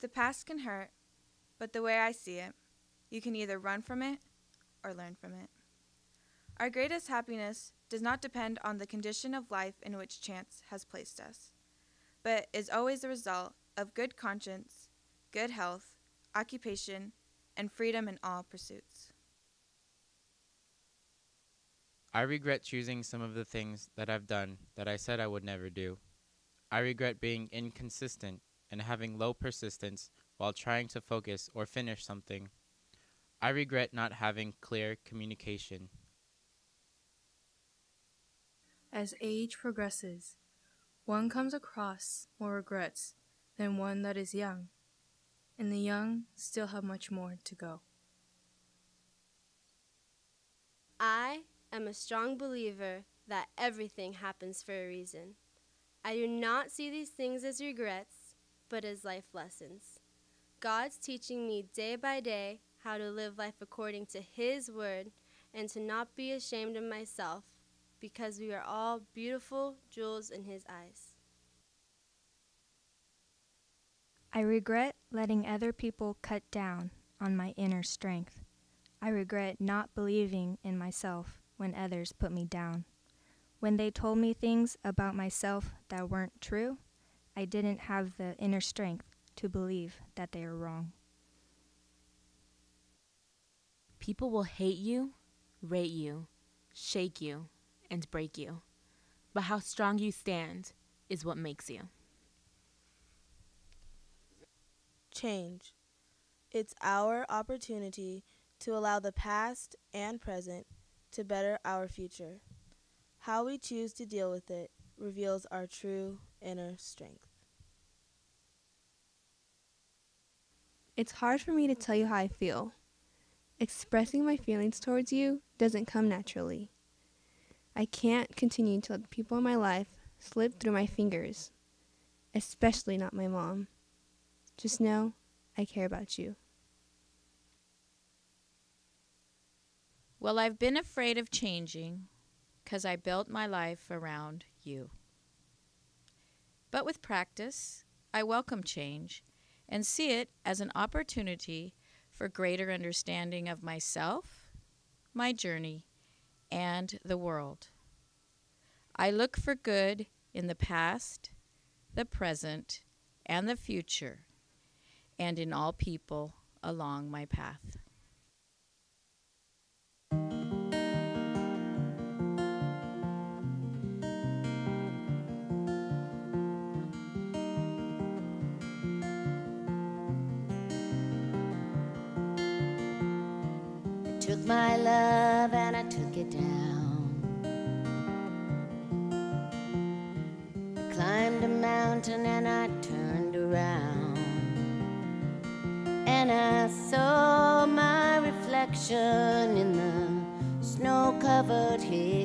The past can hurt, but the way I see it, you can either run from it or learn from it. Our greatest happiness does not depend on the condition of life in which chance has placed us, but is always the result of good conscience, good health, occupation, and freedom in all pursuits. I regret choosing some of the things that I've done that I said I would never do. I regret being inconsistent and having low persistence while trying to focus or finish something. I regret not having clear communication. As age progresses, one comes across more regrets than one that is young, and the young still have much more to go. I am a strong believer that everything happens for a reason. I do not see these things as regrets, but as life lessons. God's teaching me day by day how to live life according to His word and to not be ashamed of myself because we are all beautiful jewels in His eyes. I regret letting other people cut down on my inner strength. I regret not believing in myself when others put me down. When they told me things about myself that weren't true, I didn't have the inner strength to believe that they are wrong. People will hate you, rate you, shake you, and break you. But how strong you stand is what makes you. Change. It's our opportunity to allow the past and present to better our future. How we choose to deal with it reveals our true inner strength. It's hard for me to tell you how I feel. Expressing my feelings towards you doesn't come naturally. I can't continue to let the people in my life slip through my fingers, especially not my mom. Just know I care about you. Well, I've been afraid of changing because I built my life around you. But with practice, I welcome change and see it as an opportunity for greater understanding of myself, my journey, and the world. I look for good in the past, the present, and the future, and in all people along my path. Took my love and I took it down. I climbed a mountain and I turned around. And I saw my reflection in the snow covered hills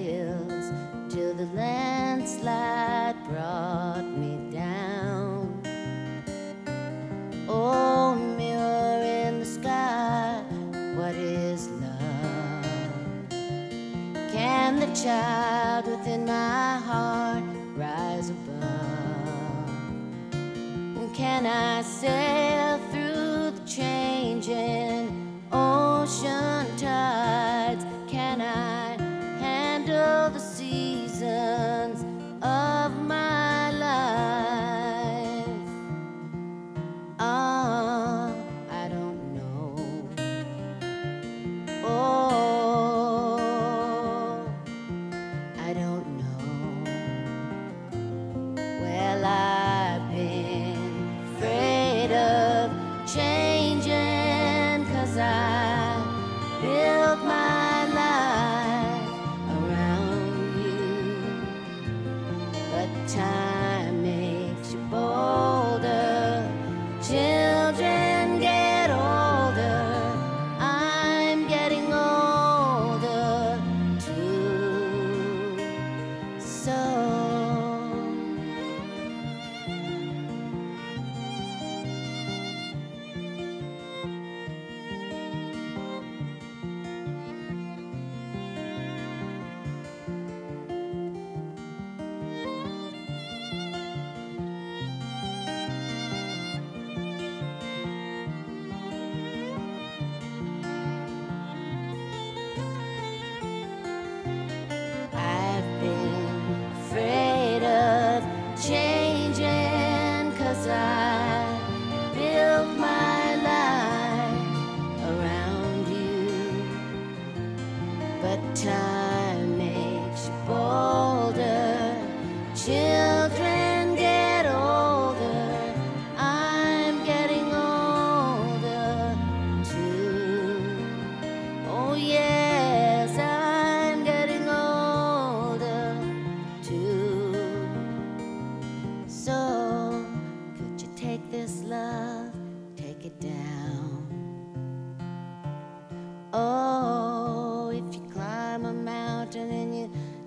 Can the child within my heart rise above? And can I sail through the changing ocean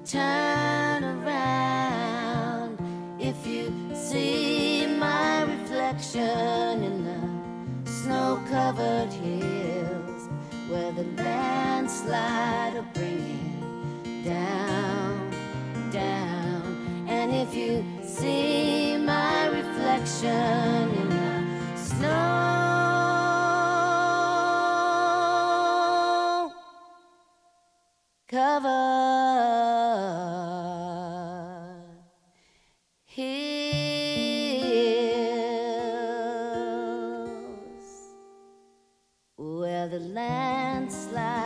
turn around if you see my reflection in the snow-covered hills where the landslide will bring it down, down. And if you see my reflection in the snow. Cover. the landslide.